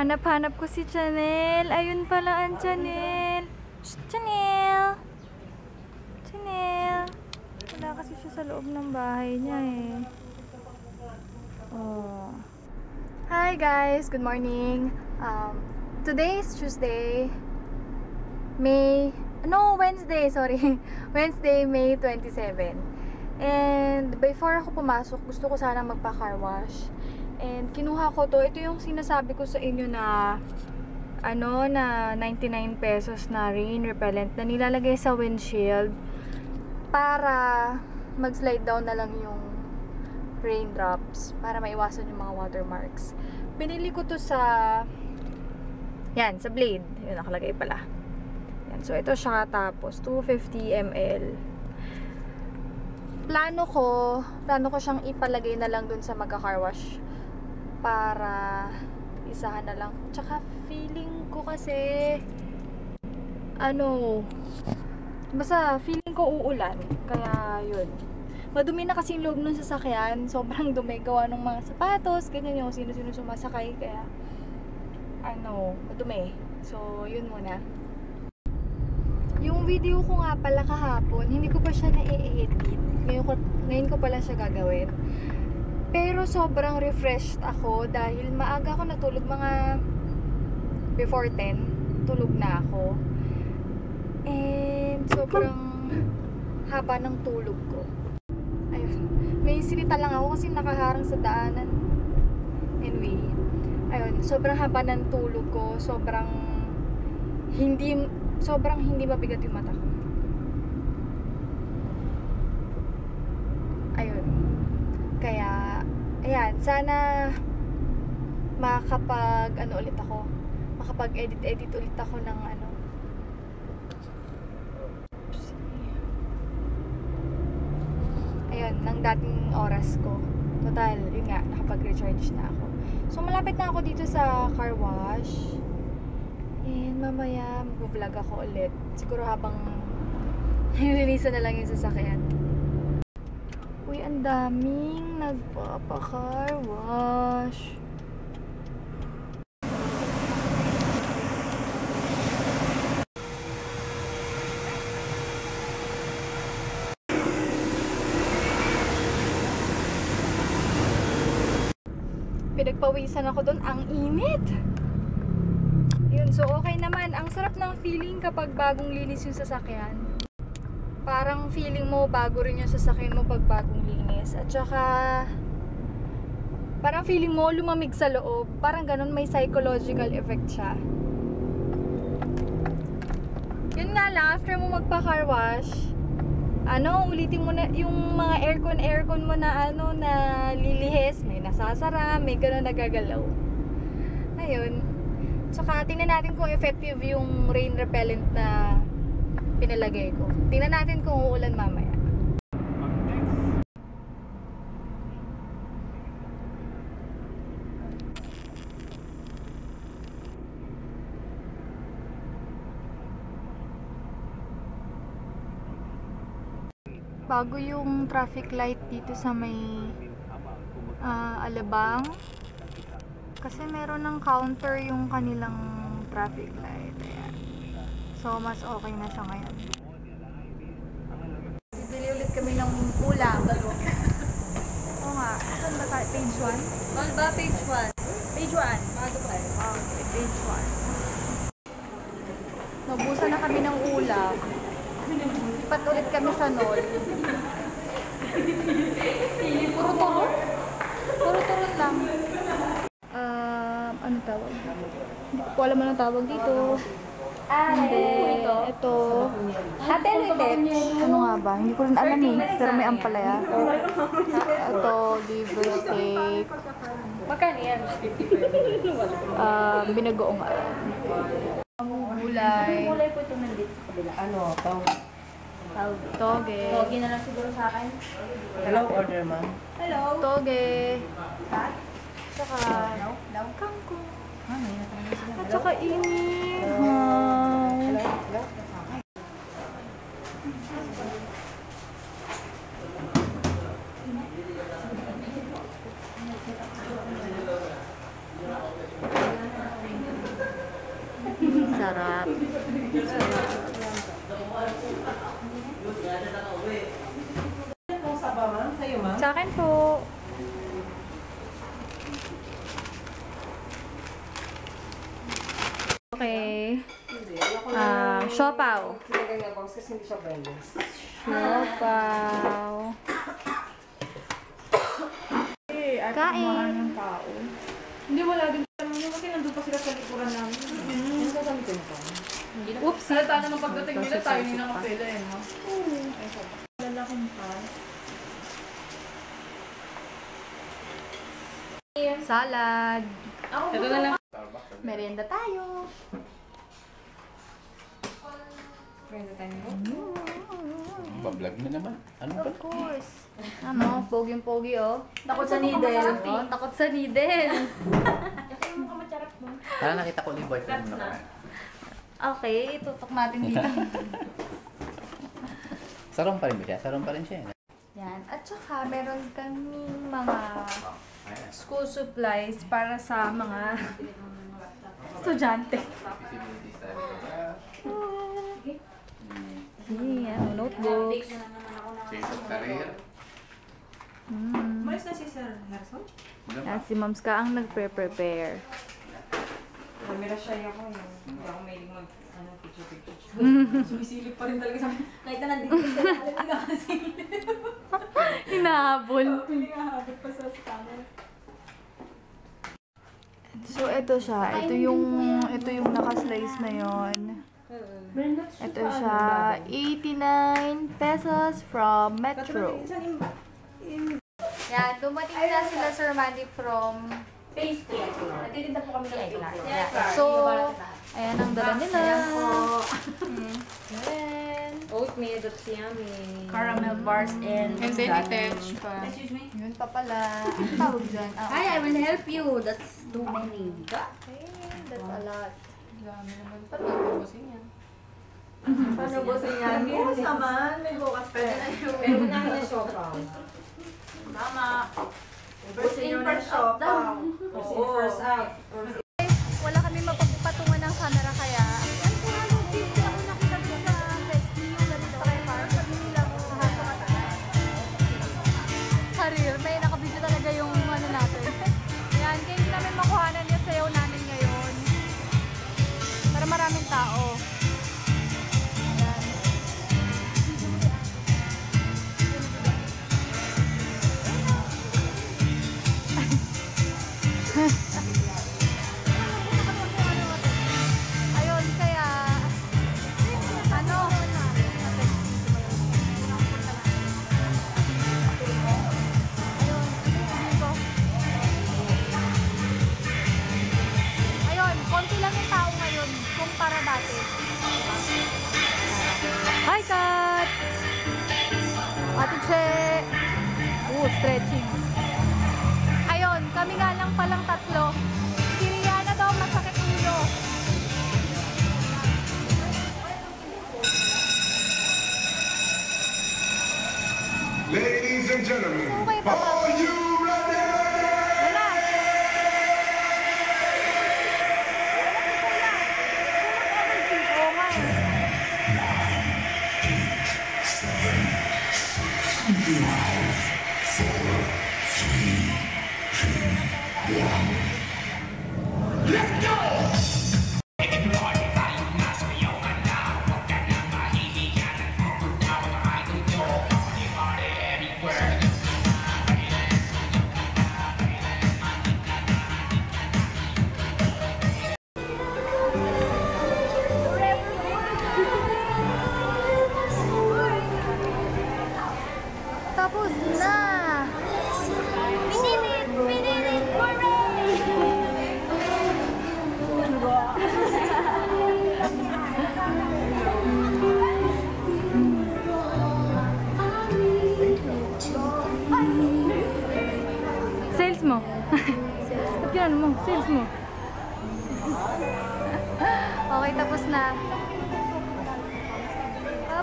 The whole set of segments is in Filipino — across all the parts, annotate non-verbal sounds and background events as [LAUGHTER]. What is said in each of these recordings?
Hanap-hanap ko si Chanel. Ayun pala ang Chanel. Shh, Chanel! Chanel! Wala kasi siya sa loob ng bahay niya eh. Oh. Hi guys! Good morning! Um, today is Tuesday. May... No, Wednesday, sorry. [LAUGHS] Wednesday, May 27. And before ako pumasok, gusto ko sana magpa-car wash. And kinuha ko to. Ito yung sinasabi ko sa inyo na ano na 99 pesos na rain repellent na nilalagay sa windshield para mag-slide down na lang yung raindrops para maiwasan yung mga watermarks. Binili ko to sa yan, sa blade. Yun, nakalagay pala. Yan, so ito siya tapos 250 ml. Plano ko, plano ko siyang ipalagay na lang dun sa magka-car wash para isahan na lang. Tsaka feeling ko kasi ano basta feeling ko uulan. Kaya yun. Madumi na kasi yung loob ng sasakyan. [LAUGHS] Sobrang dumi gawa ng mga sapatos. Ganyan yung sino-sino sumasakay. Kaya ano, madumi. So, yun muna. Yung video ko nga pala kahapon, hindi ko pa siya na-edit. Ngayon ko, ngayon ko pala siya gagawin. Pero sobrang refreshed ako dahil maaga ako natulog mga before 10. Tulog na ako. And sobrang haba ng tulog ko. Ayun. May sinita lang ako kasi nakaharang sa daanan. Anyway. Ayun. Sobrang haba ng tulog ko. Sobrang hindi sobrang hindi mabigat yung mata ko. Ayun. Kaya, ayan, sana makapag, ano ulit ako, makapag-edit-edit ulit ako ng ano. Ayun, ng dating oras ko. Total, yun nga, nakapag-recharge na ako. So, malapit na ako dito sa car wash. And mamaya, mag-vlog ako ulit. Siguro habang [LAUGHS] nilinisan na lang yung sasakyan. Ang daming nagpapa-car wash. Pinagpawisan ako doon. Ang init! Yun, so okay naman. Ang sarap ng feeling kapag bagong linis yung sasakyan. Parang feeling mo bago rin yung sasakyan mo pag bagong linis. At saka, parang feeling mo lumamig sa loob. Parang ganun, may psychological effect siya. Yun nga lang, after mo magpa-car wash, ano, ulitin mo na yung mga aircon, aircon mo na ano, na lilihis, may nasasara, may gano'n nagagalaw. Ayun. Tsaka, tingnan natin kung effective yung rain repellent na pinalagay ko. Tingnan natin kung uulan mamaya. Bago yung traffic light dito sa may ah, Alabang. Kasi meron ng counter yung kanilang traffic light. Ayan. So, mas okay na siya ngayon. Bibili ulit kami ng ulam. [LAUGHS] Oo nga. Saan ba tayo? Page 1? Mall ba? Page 1. Page 1. Bago pa eh. Okay, page 1. Nabusan na kami ng ulam. Lipat ulit kami sa NOL. Puro turo. Puro turo lang. Um, ano tawag? Hindi ko alam anong tawag dito. Ah, Hindi. ito. Ito. Ate, Lutet. Ano nga ba? Hindi ko rin alam eh. Pero may ampalaya. Ito, liver steak. Magkano yan? Um, binagoong alam. Gulay. Kulay po ito nandito sa kabila. Ano? Tawag. Tawag. Toge. Togi na lang siguro sa akin. Hello, order ma'am. Hello. Toge. Daw? Daw? kangkong. At saka init. Wow. Hello? Sarap. Kung sa ba, ma'am? Sa'yo, ma'am? Sa akin po. Na. Um, siopaw. Siopaw. Kain. Hindi, wala din yun kasi nandun pa sila sa likuran namin. Ano gagamitin ko? Oops. Halata naman pagdating nila tayo ni nakapila eh, no? Lalaking pa. Salad. Ito na lang. Merienda tayo. Friend tayo. Pa-vlog na naman. Ano ba? Of course. Ano, poging-pogi oh. Takot sa needle. Oh, takot sa needle. Parang nakita ko ni boyfriend mo na Okay, itutok natin dito. [LAUGHS] Sarong pa rin ba siya? Sarong pa rin siya. eh. Yan. At saka, meron kaming mga school supplies para sa mga estudyante. Ko ba? Yan, notebooks. Change of career? Mm. Malis na si Sir? Ano ba? Yan, si Moms ka ang nagpre-prepare. Camera siya ako yun. Hindi ako mahilig mag, ano, picture-picture. [LAUGHS] Sumisilip pa rin talaga sa akin. Kahit na nandito siya, alam nila kasi. [LAUGHS] Hinahabol. Pinahabot pa sa camera. So, ito siya. Ito yung, ito yung nakaslice na yon. Ito siya. 89 pesos from Metro. Yan, dumating na sila Sir Mandy from Pastry. Nagtitinda po kami ng. Yan. So, ayan ang dala nila. Ayan po. Oatmeal, that's yummy. Caramel bars and And then attach pa. Excuse me? Yun pa pala. Ang tawag dyan. Ah, Hi, I will help you. That's too many. Okay, that's a lot. Dami naman. [LAUGHS] Paano nabubusin yan? Paano sa yan? Bukas naman. May bukas pa. Meron [LAUGHS] na na siopaw. Tama. First in, first out. First in, first out.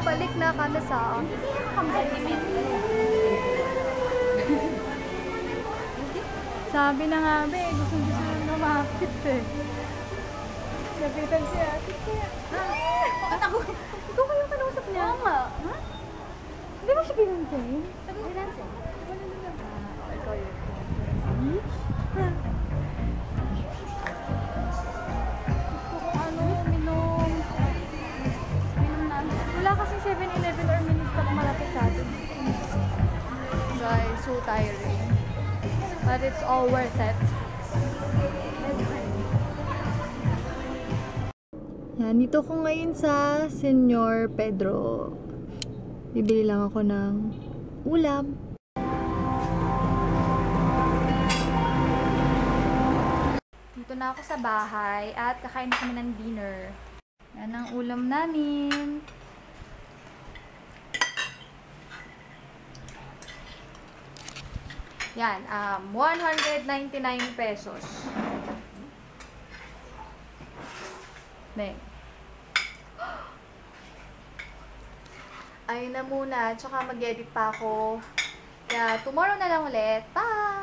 Balik na kami sa [LAUGHS] Sabi na nga, be, gusto gusto na lumakit eh. Napitan siya. Kaya. Ba't ako? Ikaw kayo kanausap niya? Oo nga. Hindi mo siya pinansin? Pinansin. All worth it. Yan, dito ko ngayon sa Senyor Pedro. Bibili lang ako ng ulam. Dito na ako sa bahay at kakain kami ng dinner. Yan ang ulam namin. Yan, um, 199 pesos. Neng. [GASPS] Ayun na muna, tsaka mag-edit pa ako. Kaya tomorrow na lang ulit. Bye!